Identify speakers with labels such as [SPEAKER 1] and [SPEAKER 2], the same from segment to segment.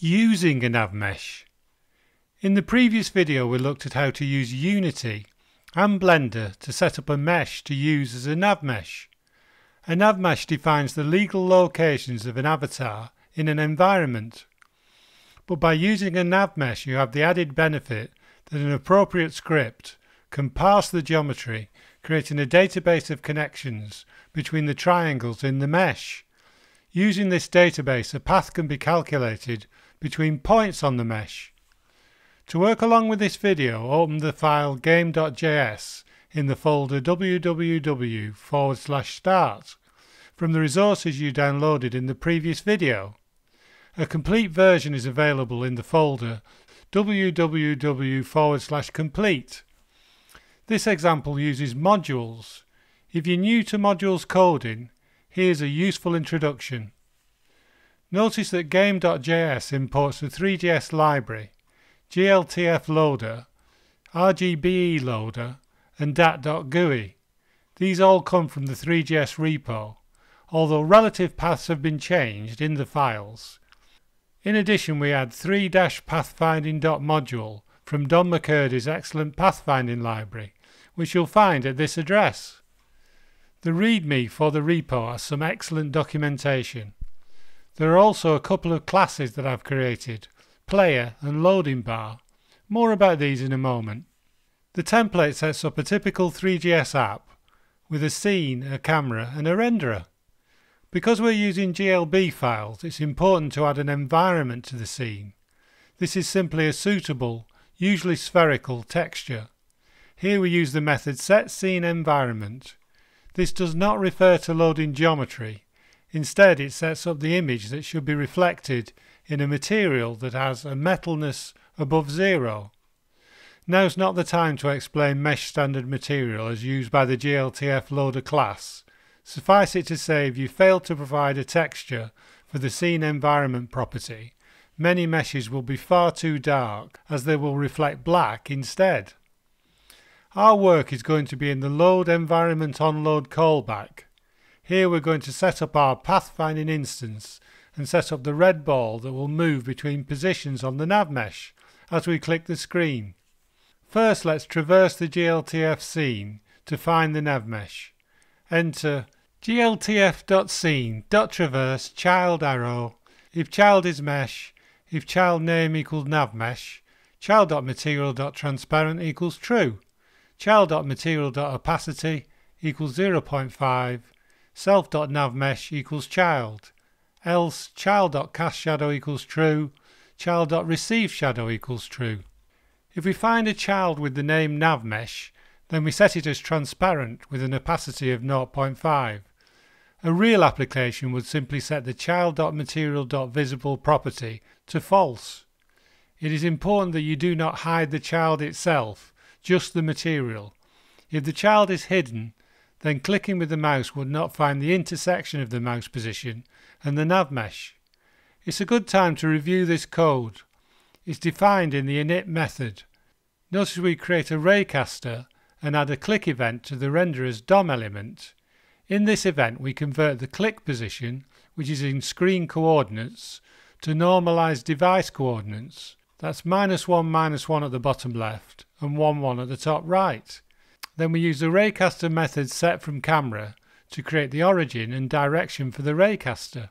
[SPEAKER 1] Using a nav mesh. In the previous video we looked at how to use Unity and Blender to set up a mesh to use as a nav mesh. A nav mesh defines the legal locations of an avatar in an environment. But by using a nav mesh you have the added benefit that an appropriate script can parse the geometry creating a database of connections between the triangles in the mesh. Using this database a path can be calculated between points on the mesh. To work along with this video, open the file game.js in the folder www forward slash start from the resources you downloaded in the previous video. A complete version is available in the folder www forward slash complete. This example uses modules. If you're new to modules coding, here's a useful introduction. Notice that game.js imports the Three.JS library, GLTF loader, RGBE loader, and dat.gui. These all come from the Three.JS repo, although relative paths have been changed in the files. In addition, we add three-pathfinding.module from Don McCurdy's excellent pathfinding library, which you'll find at this address. The README for the repo has some excellent documentation. There are also a couple of classes that I've created, player and loading bar. More about these in a moment. The template sets up a typical Three.JS app with a scene, a camera and a renderer. Because we're using GLB files, it's important to add an environment to the scene. This is simply a suitable, usually spherical, texture. Here we use the method setSceneEnvironment. This does not refer to loading geometry, Instead, it sets up the image that should be reflected in a material that has a metalness above zero. Now's not the time to explain mesh standard material as used by the GLTF loader class. Suffice it to say if you fail to provide a texture for the scene environment property, many meshes will be far too dark as they will reflect black instead. Our work is going to be in the load environment onload callback here we're going to set up our pathfinding instance and set up the red ball that will move between positions on the nav mesh as we click the screen. First let's traverse the GLTF scene to find the nav mesh. Enter gltf.scene.traverse child arrow if child is mesh, if child name equals nav mesh, child.material.transparent equals true, child.material.opacity equals 0.5 self.navmesh equals child, else child.cast shadow equals true, child.receive shadow equals true. If we find a child with the name navmesh, then we set it as transparent with an opacity of 0.5. A real application would simply set the child.material.visible property to false. It is important that you do not hide the child itself, just the material. If the child is hidden, then clicking with the mouse would not find the intersection of the mouse position and the nav mesh. It's a good time to review this code. It's defined in the init method. Notice we create a raycaster and add a click event to the renderer's DOM element. In this event we convert the click position, which is in screen coordinates, to normalized device coordinates. That's minus 1 minus 1 at the bottom left and 1 1 at the top right. Then we use the raycaster method set from camera to create the origin and direction for the raycaster.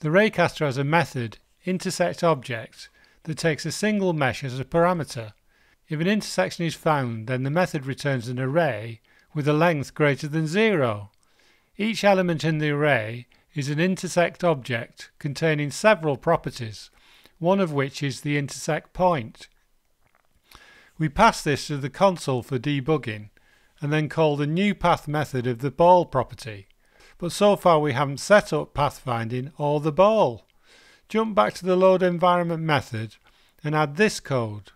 [SPEAKER 1] The raycaster has a method, intersect object, that takes a single mesh as a parameter. If an intersection is found, then the method returns an array with a length greater than zero. Each element in the array is an intersect object containing several properties, one of which is the intersect point. We pass this to the console for debugging and then call the new path method of the ball property. But so far we haven't set up pathfinding or the ball. Jump back to the load environment method and add this code.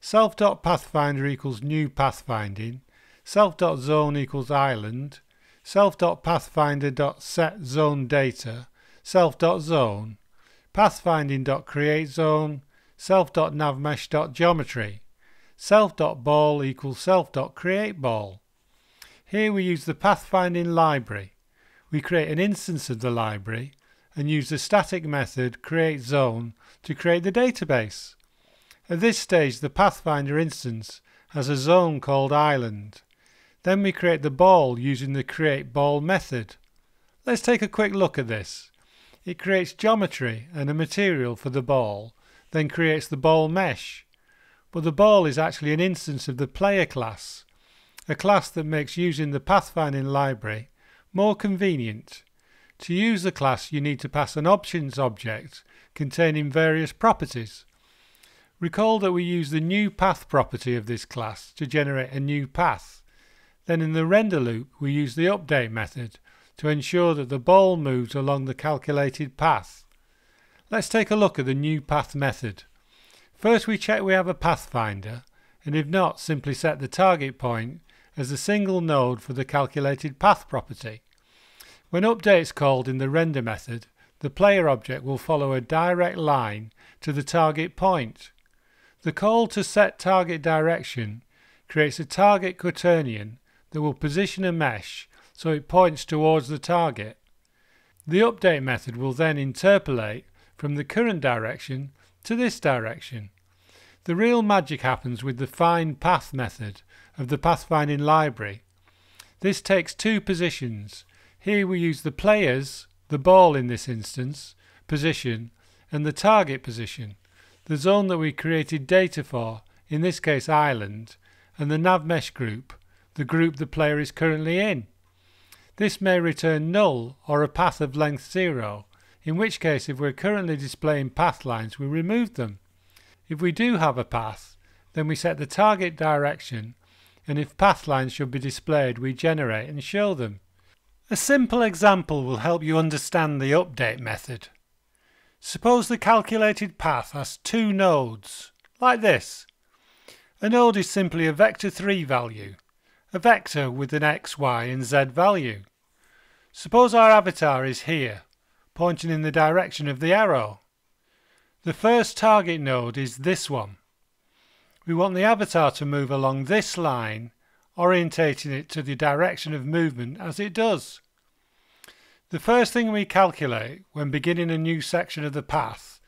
[SPEAKER 1] Self.pathfinder equals new pathfinding, self.zone equals island, self.pathfinder.set zone data, self.zone, pathfinding.createZone, self.navmesh.geometry, self.ball equals self.createBall. Here we use the pathfinding library. We create an instance of the library and use the static method createZone to create the database. At this stage the Pathfinder instance has a zone called island. Then we create the ball using the createBall method. Let's take a quick look at this. It creates geometry and a material for the ball, then creates the ball mesh. But the ball is actually an instance of the player class, a class that makes using the pathfinding library more convenient. To use the class you need to pass an options object containing various properties. Recall that we use the new path property of this class to generate a new path. Then in the render loop we use the update method to ensure that the ball moves along the calculated path. Let's take a look at the new path method. First we check we have a pathfinder and if not simply set the target point as a single node for the calculated path property. When update is called in the render method, the player object will follow a direct line to the target point. The call to set target direction creates a target quaternion that will position a mesh so it points towards the target. The update method will then interpolate from the current direction to this direction. The real magic happens with the find path method of the pathfinding library. This takes two positions. Here we use the player's, the ball in this instance, position and the target position, the zone that we created data for, in this case island, and the navmesh group, the group the player is currently in. This may return null or a path of length 0, in which case if we're currently displaying path lines we remove them. If we do have a path, then we set the target direction and if path lines should be displayed we generate and show them. A simple example will help you understand the update method. Suppose the calculated path has two nodes, like this. A node is simply a vector 3 value, a vector with an x, y and z value. Suppose our avatar is here, pointing in the direction of the arrow. The first target node is this one. We want the avatar to move along this line, orientating it to the direction of movement as it does. The first thing we calculate when beginning a new section of the path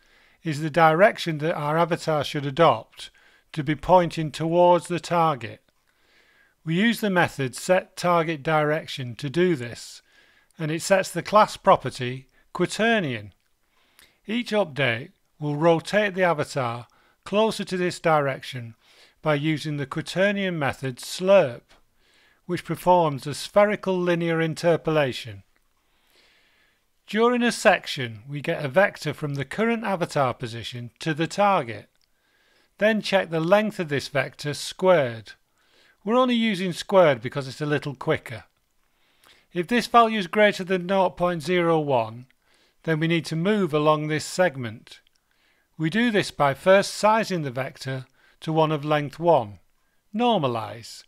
[SPEAKER 1] is the direction that our avatar should adopt to be pointing towards the target. We use the method set target direction to do this and it sets the class property quaternion. Each update will rotate the avatar closer to this direction by using the quaternion method slerp, which performs a spherical linear interpolation. During a section, we get a vector from the current avatar position to the target. Then check the length of this vector squared. We're only using squared because it's a little quicker. If this value is greater than 0.01, then we need to move along this segment. We do this by first sizing the vector to one of length 1, normalize,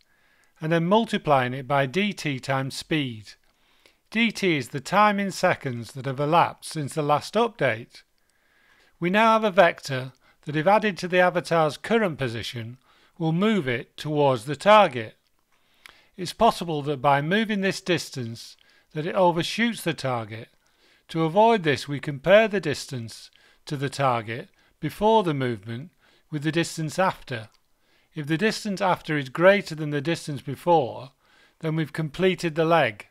[SPEAKER 1] and then multiplying it by dt times speed. dt is the time in seconds that have elapsed since the last update. We now have a vector that if added to the avatar's current position will move it towards the target. It's possible that by moving this distance that it overshoots the target. To avoid this we compare the distance to the target before the movement with the distance after. If the distance after is greater than the distance before, then we've completed the leg.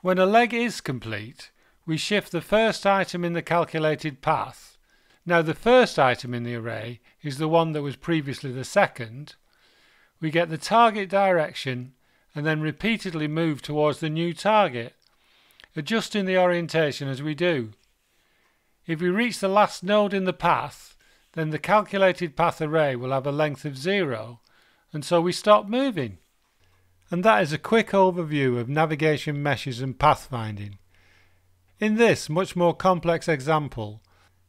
[SPEAKER 1] When a leg is complete, we shift the first item in the calculated path. Now the first item in the array is the one that was previously the second, we get the target direction and then repeatedly move towards the new target, adjusting the orientation as we do. If we reach the last node in the path, then the calculated path array will have a length of zero, and so we stop moving. And that is a quick overview of navigation meshes and pathfinding. In this much more complex example,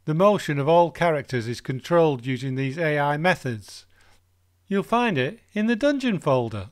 [SPEAKER 1] the motion of all characters is controlled using these AI methods. You'll find it in the Dungeon folder.